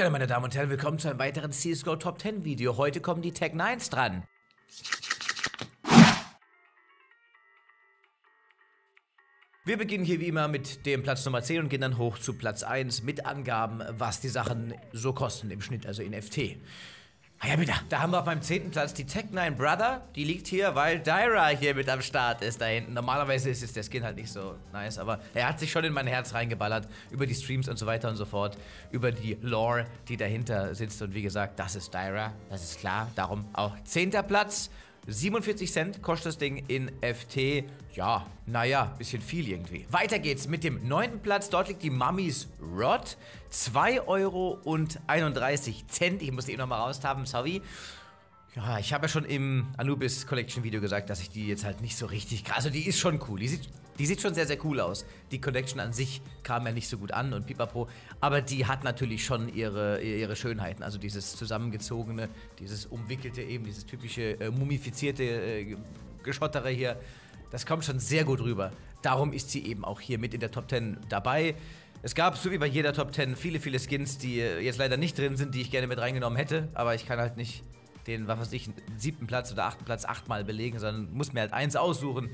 Tja, meine Damen und Herren, willkommen zu einem weiteren CSGO Top 10 Video. Heute kommen die Tech 9s dran. Wir beginnen hier wie immer mit dem Platz Nummer 10 und gehen dann hoch zu Platz 1 mit Angaben, was die Sachen so kosten im Schnitt, also in FT. Ah ja, bitte. Da haben wir auf meinem zehnten Platz die Tech9 Brother. Die liegt hier, weil Dyra hier mit am Start ist da hinten. Normalerweise ist es der Skin halt nicht so nice, aber er hat sich schon in mein Herz reingeballert. Über die Streams und so weiter und so fort. Über die Lore, die dahinter sitzt. Und wie gesagt, das ist Dyra. Das ist klar. Darum auch zehnter Platz. 47 Cent kostet das Ding in FT. Ja, naja, bisschen viel irgendwie. Weiter geht's mit dem neunten Platz. Dort liegt die Mummies Rod. 2 Euro und 31 Cent. Ich muss die eben nochmal raushaben, sorry. Ja, ich habe ja schon im Anubis Collection Video gesagt, dass ich die jetzt halt nicht so richtig... Also die ist schon cool. Die sieht die sieht schon sehr, sehr cool aus. Die Collection an sich kam ja nicht so gut an und pipapo. Aber die hat natürlich schon ihre, ihre Schönheiten. Also dieses zusammengezogene, dieses umwickelte eben, dieses typische äh, mumifizierte äh, Geschottere hier. Das kommt schon sehr gut rüber. Darum ist sie eben auch hier mit in der Top 10 dabei. Es gab, so wie bei jeder Top 10, viele, viele Skins, die äh, jetzt leider nicht drin sind, die ich gerne mit reingenommen hätte. Aber ich kann halt nicht den, was weiß ich, siebten Platz oder achten Platz achtmal belegen, sondern muss mir halt eins aussuchen.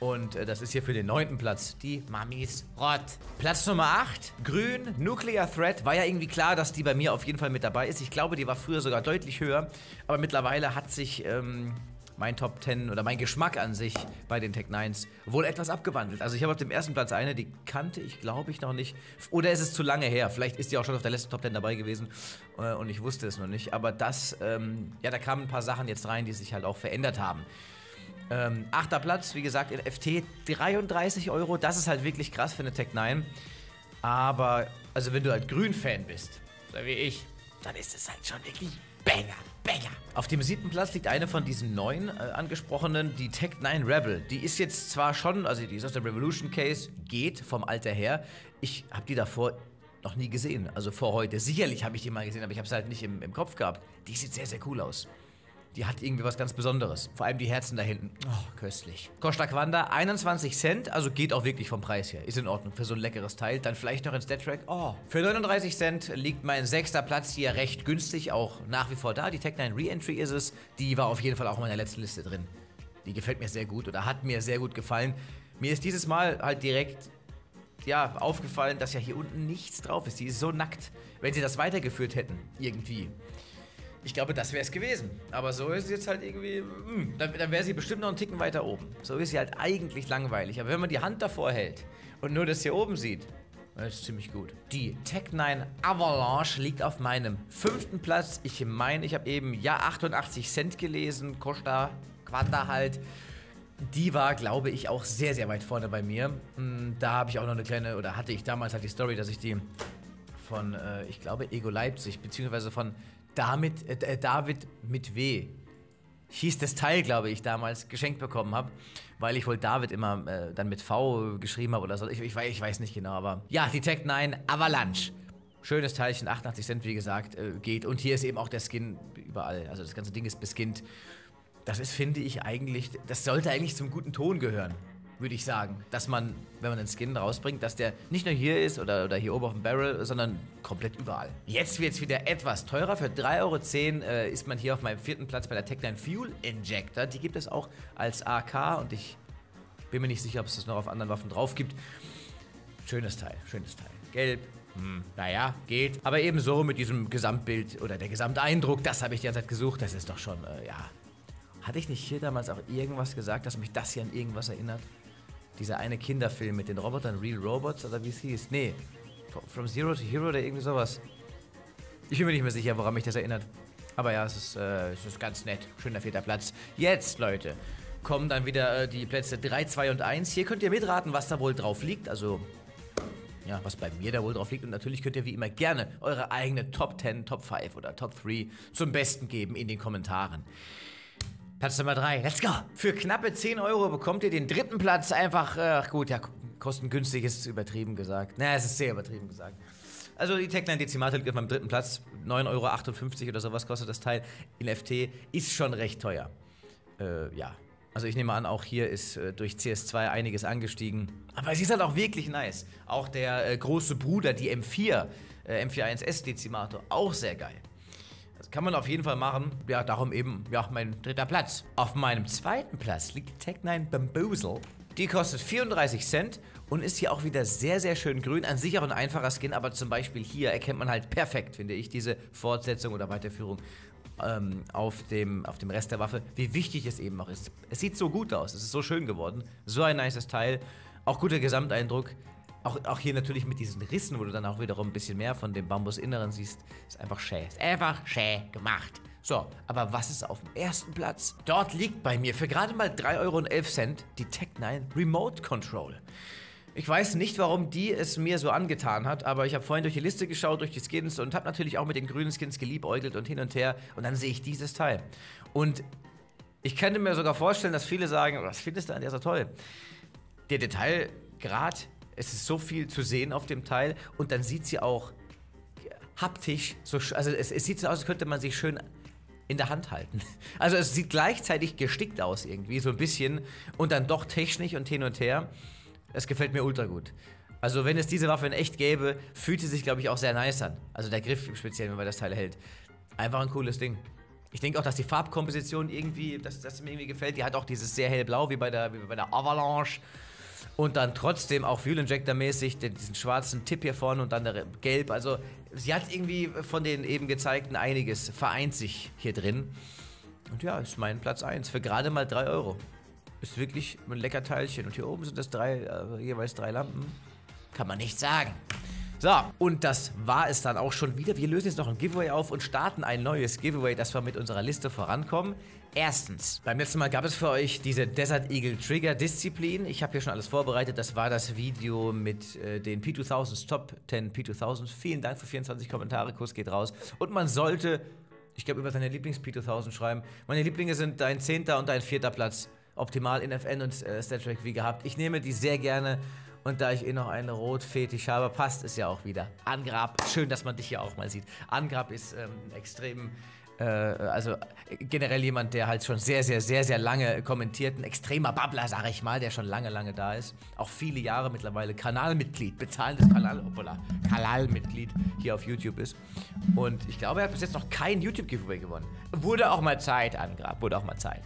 Und äh, das ist hier für den neunten Platz. Die Mamis Rott. Platz Nummer 8, Grün, Nuclear Threat. War ja irgendwie klar, dass die bei mir auf jeden Fall mit dabei ist. Ich glaube, die war früher sogar deutlich höher. Aber mittlerweile hat sich ähm, mein Top 10 oder mein Geschmack an sich bei den Tech 9s wohl etwas abgewandelt. Also ich habe auf dem ersten Platz eine, die kannte ich glaube ich noch nicht. Oder ist es zu lange her? Vielleicht ist die auch schon auf der letzten Top 10 dabei gewesen äh, und ich wusste es noch nicht. Aber das, ähm, ja, da kamen ein paar Sachen jetzt rein, die sich halt auch verändert haben. Ähm, achter Platz, wie gesagt, in FT 33 Euro. Das ist halt wirklich krass für eine Tech 9. Aber, also wenn du halt Grün-Fan bist, so wie ich, dann ist es halt schon wirklich Banger, Banger. Auf dem siebten Platz liegt eine von diesen neun äh, angesprochenen, die Tech 9 Rebel. Die ist jetzt zwar schon, also die ist aus der Revolution Case, geht vom Alter her. Ich habe die davor noch nie gesehen, also vor heute. Sicherlich habe ich die mal gesehen, aber ich habe sie halt nicht im, im Kopf gehabt. Die sieht sehr, sehr cool aus die hat irgendwie was ganz Besonderes. Vor allem die Herzen da hinten. Oh, köstlich. Costa Quanda, 21 Cent, also geht auch wirklich vom Preis her. Ist in Ordnung für so ein leckeres Teil. Dann vielleicht noch in Stat-Track. Oh, für 39 Cent liegt mein sechster Platz hier recht günstig, auch nach wie vor da. Die Tech 9 Re-Entry ist es. Die war auf jeden Fall auch in meiner letzten Liste drin. Die gefällt mir sehr gut oder hat mir sehr gut gefallen. Mir ist dieses Mal halt direkt ja, aufgefallen, dass ja hier unten nichts drauf ist. Die ist so nackt. Wenn sie das weitergeführt hätten, irgendwie, ich glaube, das wäre es gewesen. Aber so ist sie jetzt halt irgendwie. Mh, hm, dann, dann wäre sie bestimmt noch einen Ticken weiter oben. So ist sie halt eigentlich langweilig. Aber wenn man die Hand davor hält und nur das hier oben sieht, dann ist es ziemlich gut. Die Tech 9 Avalanche liegt auf meinem fünften Platz. Ich meine, ich habe eben ja 88 Cent gelesen. Costa Quanta halt. Die war, glaube ich, auch sehr, sehr weit vorne bei mir. Hm, da habe ich auch noch eine kleine, oder hatte ich damals halt die Story, dass ich die von, äh, ich glaube, Ego Leipzig, beziehungsweise von damit, äh, David mit W. Hieß das Teil, glaube ich, damals geschenkt bekommen habe, weil ich wohl David immer äh, dann mit V geschrieben habe oder so. Ich, ich, ich, weiß nicht genau, aber ja, die Tech 9 Avalanche. Schönes Teilchen, 88 Cent, wie gesagt, äh, geht. Und hier ist eben auch der Skin überall. Also das ganze Ding ist beskint. Das ist, finde ich, eigentlich, das sollte eigentlich zum guten Ton gehören würde ich sagen. Dass man, wenn man einen Skin rausbringt, dass der nicht nur hier ist oder, oder hier oben auf dem Barrel, sondern komplett überall. Jetzt wird es wieder etwas teurer. Für 3,10 Euro äh, ist man hier auf meinem vierten Platz bei der Tech9 Fuel Injector. Die gibt es auch als AK und ich bin mir nicht sicher, ob es das noch auf anderen Waffen drauf gibt. Schönes Teil, schönes Teil. Gelb, hm, naja, geht. Aber ebenso mit diesem Gesamtbild oder der Gesamteindruck, das habe ich die ganze Zeit gesucht. Das ist doch schon, äh, ja. Hatte ich nicht hier damals auch irgendwas gesagt, dass mich das hier an irgendwas erinnert? Dieser eine Kinderfilm mit den Robotern, Real Robots oder wie es hieß. Nee, From Zero to Hero oder irgendwie sowas. Ich bin mir nicht mehr sicher, woran mich das erinnert. Aber ja, es ist, äh, es ist ganz nett. Schöner vierter Platz. Jetzt, Leute, kommen dann wieder äh, die Plätze 3, 2 und 1. Hier könnt ihr mitraten, was da wohl drauf liegt. Also, ja, was bei mir da wohl drauf liegt. Und natürlich könnt ihr wie immer gerne eure eigene Top 10, Top 5 oder Top 3 zum Besten geben in den Kommentaren. Platz Nummer 3, let's go! Für knappe 10 Euro bekommt ihr den dritten Platz einfach, ach gut, ja, kostengünstig ist übertrieben gesagt. Naja, es ist sehr übertrieben gesagt. Also die Techline Dezimatel liegt auf meinem dritten Platz, 9,58 Euro oder sowas kostet das Teil in FT, ist schon recht teuer. Äh, ja. Also ich nehme an, auch hier ist äh, durch CS2 einiges angestiegen. Aber es ist halt auch wirklich nice. Auch der äh, große Bruder, die M4, Äh, M41S Dezimator, auch sehr geil. Das kann man auf jeden Fall machen. Ja, darum eben, ja, mein dritter Platz. Auf meinem zweiten Platz liegt die Tech9 Bamboozle. Die kostet 34 Cent und ist hier auch wieder sehr, sehr schön grün. An sich auch ein einfacher Skin, aber zum Beispiel hier erkennt man halt perfekt, finde ich, diese Fortsetzung oder Weiterführung ähm, auf, dem, auf dem Rest der Waffe, wie wichtig es eben noch ist. Es sieht so gut aus, es ist so schön geworden. So ein nices Teil. Auch guter Gesamteindruck. Auch, auch hier natürlich mit diesen Rissen, wo du dann auch wiederum ein bisschen mehr von dem Bambusinneren siehst. Ist einfach schä. Ist einfach schä gemacht. So, aber was ist auf dem ersten Platz? Dort liegt bei mir für gerade mal 3,11 Euro die Tech9 Remote Control. Ich weiß nicht, warum die es mir so angetan hat, aber ich habe vorhin durch die Liste geschaut, durch die Skins und habe natürlich auch mit den grünen Skins geliebäugelt und hin und her und dann sehe ich dieses Teil. Und ich könnte mir sogar vorstellen, dass viele sagen, was findest du an der so toll? Der Detailgrad, es ist so viel zu sehen auf dem Teil und dann sieht sie auch haptisch, so, also es, es sieht so aus, als könnte man sich schön in der Hand halten. Also es sieht gleichzeitig gestickt aus irgendwie, so ein bisschen und dann doch technisch und hin und her. Es gefällt mir ultra gut. Also wenn es diese Waffe in echt gäbe, fühlt sie sich, glaube ich, auch sehr nice an. Also der Griff speziell, wenn man das Teil hält. Einfach ein cooles Ding. Ich denke auch, dass die Farbkomposition irgendwie, dass das mir irgendwie gefällt. Die hat auch dieses sehr hellblau wie bei der, wie bei der Avalanche. Und dann trotzdem auch Fuel Injector mäßig diesen schwarzen Tipp hier vorne und dann der gelb. Also sie hat irgendwie von den eben gezeigten einiges vereint sich hier drin. Und ja, ist mein Platz 1 für gerade mal 3 Euro. Ist wirklich ein lecker Teilchen. Und hier oben sind das drei, äh, jeweils drei Lampen. Kann man nicht sagen. So, und das war es dann auch schon wieder. Wir lösen jetzt noch ein Giveaway auf und starten ein neues Giveaway, dass wir mit unserer Liste vorankommen. Erstens, beim letzten Mal gab es für euch diese Desert Eagle Trigger Disziplin. Ich habe hier schon alles vorbereitet. Das war das Video mit äh, den P2000s, Top 10 P2000s. Vielen Dank für 24 Kommentare. Kuss geht raus. Und man sollte, ich glaube, über seine Lieblings-P2000 schreiben. Meine Lieblinge sind dein 10. und dein 4. Platz optimal in FN und äh, Star Trek wie gehabt. Ich nehme die sehr gerne. Und da ich eh noch einen Rotfetisch habe, passt es ja auch wieder. Angrab, schön, dass man dich hier auch mal sieht. Angrab ist ähm, extrem äh, also generell jemand, der halt schon sehr, sehr, sehr, sehr lange kommentiert, ein extremer Babbler, sag ich mal, der schon lange, lange da ist. Auch viele Jahre mittlerweile Kanalmitglied, bezahlendes Kanal, hoppala, Kanalmitglied hier auf YouTube ist. Und ich glaube, er hat bis jetzt noch kein YouTube-Giveaway gewonnen. Wurde auch mal Zeit, Angrab, wurde auch mal Zeit.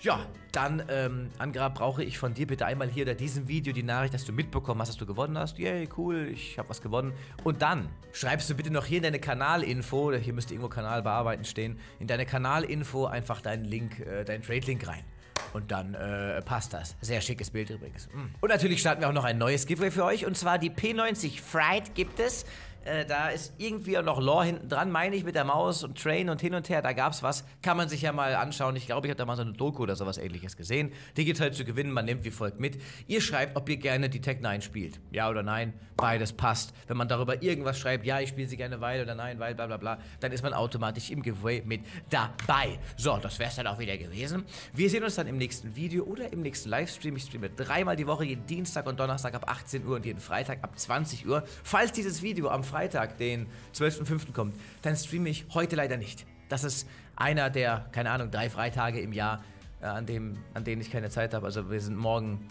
Ja, dann, ähm, Angrab, brauche ich von dir bitte einmal hier unter diesem Video die Nachricht, dass du mitbekommen hast, dass du gewonnen hast. Yay, cool, ich habe was gewonnen. Und dann schreibst du bitte noch hier in deine Kanalinfo, hier müsste irgendwo Kanal bearbeiten stehen, in deine Kanalinfo einfach deinen Link, äh, deinen Trade-Link rein. Und dann äh, passt das. Sehr schickes Bild übrigens. Mm. Und natürlich starten wir auch noch ein neues Giveaway für euch. Und zwar die P90 Fried gibt es. Äh, da ist irgendwie auch noch Lore hinten dran, meine ich, mit der Maus und Train und hin und her. Da gab es was. Kann man sich ja mal anschauen. Ich glaube, ich habe da mal so eine Doku oder sowas ähnliches gesehen. Digital zu gewinnen, man nimmt wie folgt mit. Ihr schreibt, ob ihr gerne die Tech 9 spielt. Ja oder nein. Beides passt. Wenn man darüber irgendwas schreibt, ja, ich spiele sie gerne weil oder nein, weil, bla bla bla, dann ist man automatisch im Giveaway mit dabei. So, das wäre es dann auch wieder gewesen. Wir sehen uns dann im nächsten Video oder im nächsten Livestream. Ich streame dreimal die Woche, jeden Dienstag und Donnerstag ab 18 Uhr und jeden Freitag ab 20 Uhr. Falls dieses Video am Freitag Freitag, den 12.05. kommt, dann streame ich heute leider nicht. Das ist einer der, keine Ahnung, drei Freitage im Jahr, äh, an, dem, an denen ich keine Zeit habe. Also wir sind morgen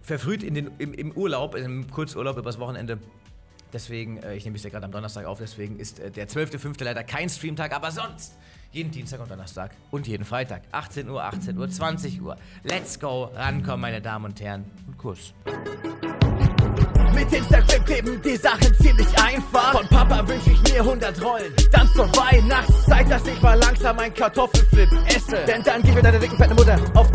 verfrüht in den, im, im Urlaub, im Kurzurlaub übers Wochenende. Deswegen, äh, ich nehme es ja gerade am Donnerstag auf, deswegen ist äh, der 12.05. leider kein Streamtag, aber sonst jeden Dienstag und Donnerstag und jeden Freitag. 18 Uhr, 18 Uhr, 20 Uhr. Let's go, rankommen, meine Damen und Herren. Und Kuss. Mit Instagram kleben die Sachen ziemlich einfach. Von Papa wünsche ich mir 100 Rollen. Dann zur Weihnachtszeit, dass ich mal langsam ein Kartoffelflip esse. Denn dann gibt mir deine dicken fette Mutter auf